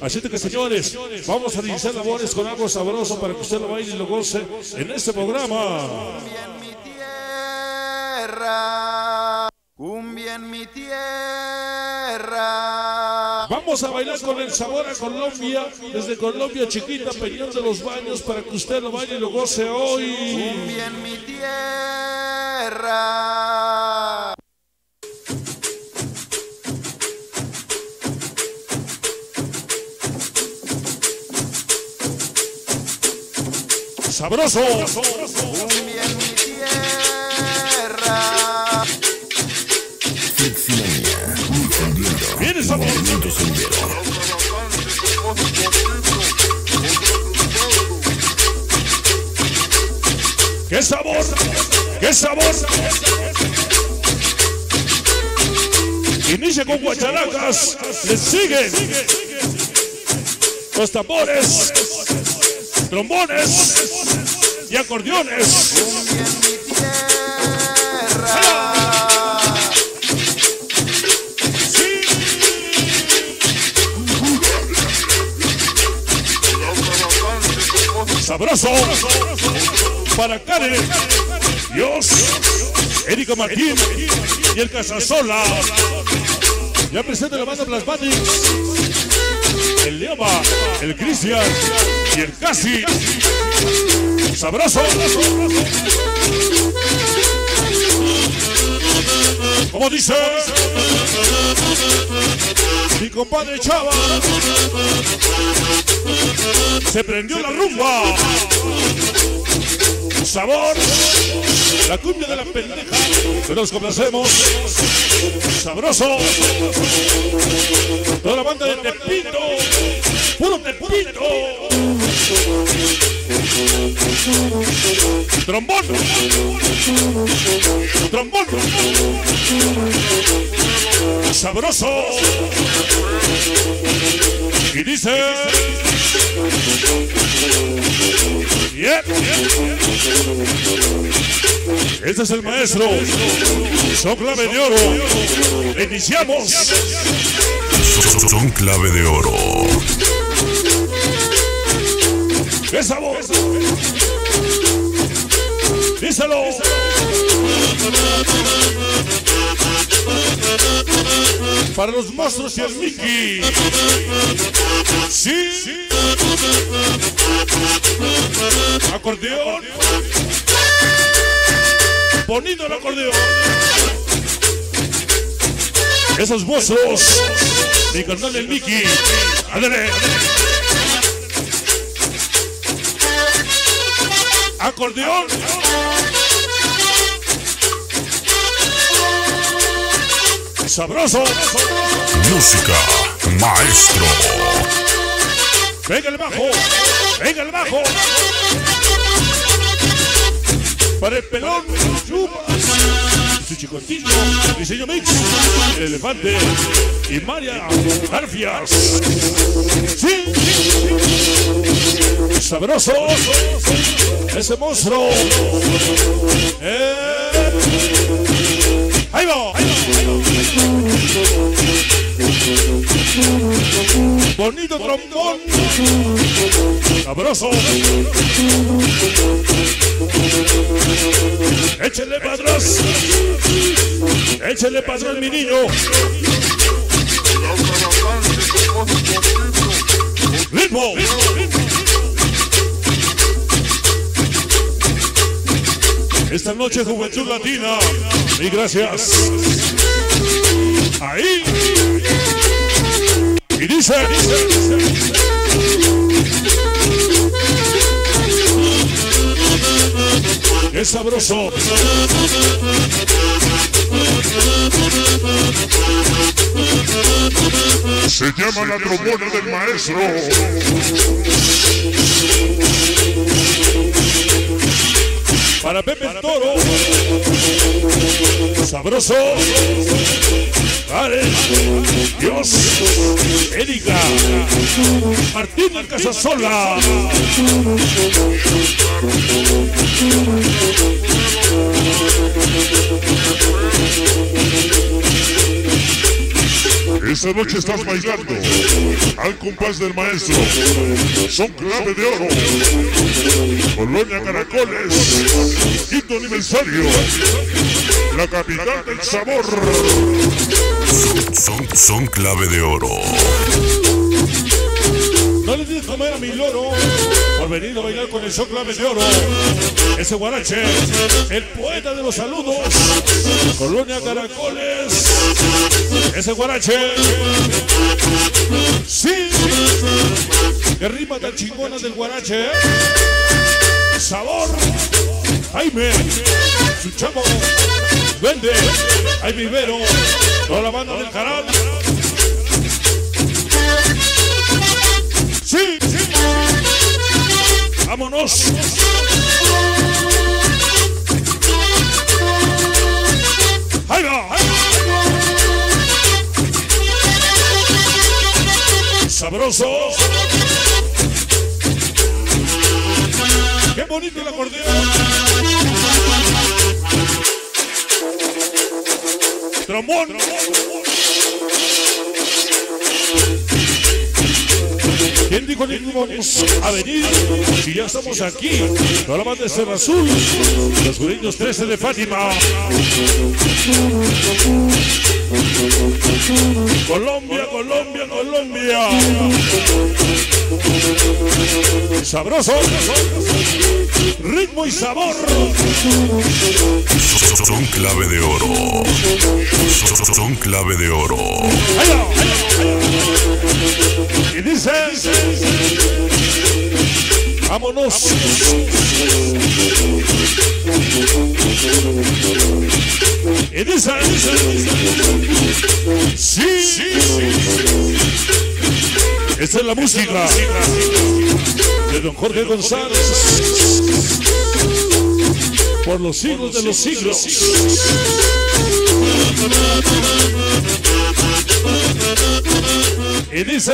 Así que señores, vamos a iniciar labores con algo sabroso para que usted lo baile y lo goce en este programa. Cumbia en mi tierra, cumbia en mi tierra. Vamos a bailar con el sabor a Colombia, desde Colombia chiquita, Peñón de los Baños, para que usted lo baile y lo goce hoy. Cumbia en mi tierra. Sabroso. Cumbia en mi tierra. Flexilania, difundiendo Viene sabor. movimiento sendero. ¡Qué sabor! ¡Qué sabor! Inicia con guacharacas, le siguen los tambores, trombones y acordeones. Sabroso. Para Karen, Dios, Erika Martín. Y el Casasola. Ya presente la banda Plasmatics, el Leoma, el Cristian y el Casi. Sabroso. Como dice mi compadre Chava, se prendió la rumba. Sabor, la cumbia de la pendeja, que nos complacemos. Sabroso, toda la banda de Tepito, puro Tepito. Trombón, trombón, sabroso. Y dice. Bien. Este es el maestro. Son clave de oro. Iniciamos. Son clave de oro. ¡Qué sabor! Díselo. Para los monstruos y el Mickey. Sí. Acordeón. Bonito el acordeón. Esos monstruos. Mi carnal el Mickey. Ándale. Acordeón. Sabroso. Música, maestro. Venga el bajo. Venga el bajo. Para el pelón. Chupas. Su chicotillo. Diseño mix. El elefante. Y María Garfias. Sí. Sabroso. Ese monstruo. Eh. Ahí va. Ahí va. Bonito trombón. Sabroso. Échale para atrás. Échale para atrás, mi niño. Ritmo. Esta noche Juventud Latina. Y gracias. Ahí. Y dice. Qué sabroso. Se llama la trombona del maestro. Para Pepe el Toro. Sabroso. Vale. Dios. Erika. Martín del Casasola. Esta noche estás bailando al compás del maestro. Son clave de oro. Colonia Caracoles. Quinto aniversario. La capital del sabor. Son, son clave de oro. No le tienes comer a mi loro por venir a bailar con el show clave de oro. Ese guarache, el poeta de los saludos, Colonia Caracoles. Ese guarache, sí, que rima tan chingona del guarache. ¿eh? Sabor, Jaime, su chamo, vende, hay vivero, toda la banda del canal. Sí, sí. Vámonos. Ahí va. Sabroso. Qué bonito el acordeón. Trombón. ¿Quién dijo que íbamos a venir? Si ya estamos aquí. Banda de Cerro Azul. Los jureños 13 de Fátima. Colombia, Colombia, Colombia. Sabroso. Ritmo y sabor. Son clave de oro. Son clave de oro. Y dice. Vámonos. Y dice. Sí, sí, Esta es la música de don Jorge González. Por los siglos de los siglos. Y dice,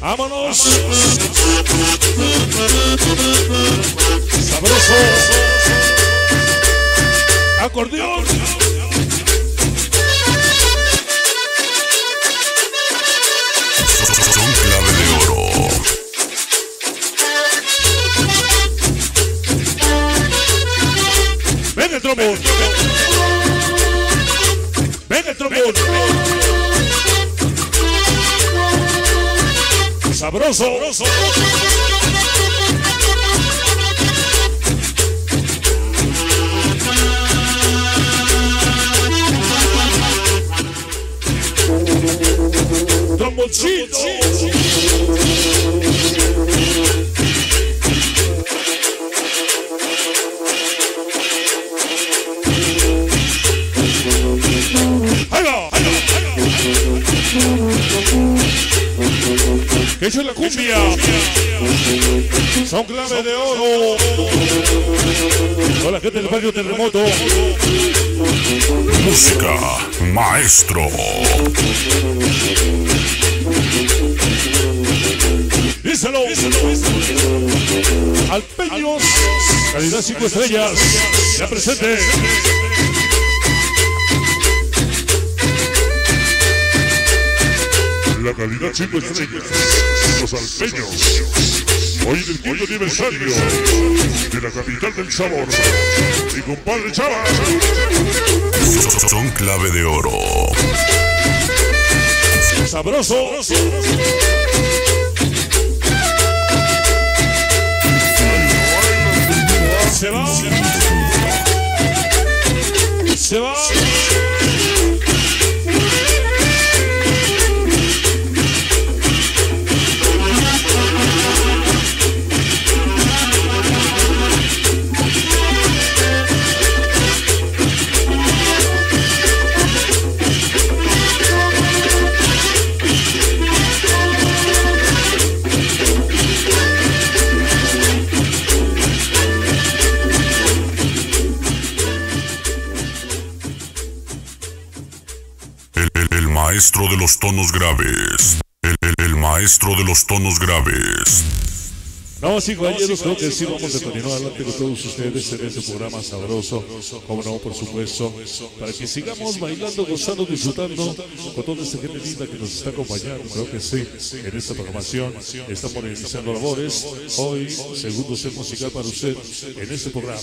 vámonos. Sabroso. Acordeón. Ven el trombón. Sabroso. Tromboncito. Va. Que eche la cumbia. Son clave de oro. Hola, gente del barrio terremoto. Música, maestro. Díselo. Al Peños. Calidad 5 estrellas. Ya presente. La calidad 5 estrellas. Los alpeños. Hoy en el quinto aniversario de la capital del sabor. Mi compadre Chava. Son clave de oro. Sabroso. Se va. Se va. Maestro de los tonos graves. El, maestro de los tonos graves. No, sí, caballeros, creo que sí vamos a continuar adelante con todos ustedes en este programa sabroso, como no, por supuesto, para que sigamos bailando, gozando, disfrutando con toda esta gente linda que nos está acompañando, creo que sí, en esta programación, estamos realizando labores, hoy, segundo set musical para usted en este programa.